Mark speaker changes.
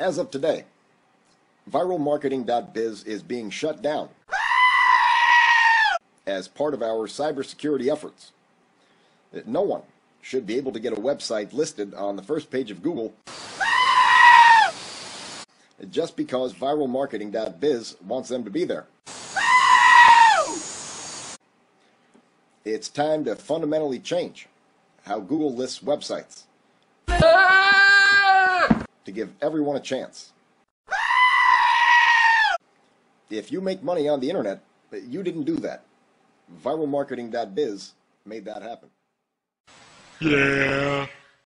Speaker 1: As of today, viralmarketing.biz is being shut down as part of our cybersecurity efforts. No one should be able to get a website listed on the first page of Google just because viralmarketing.biz wants them to be there. It's time to fundamentally change how Google lists websites give everyone a chance. If you make money on the internet, you didn't do that. Viralmarketing.biz made that happen.
Speaker 2: Yeah.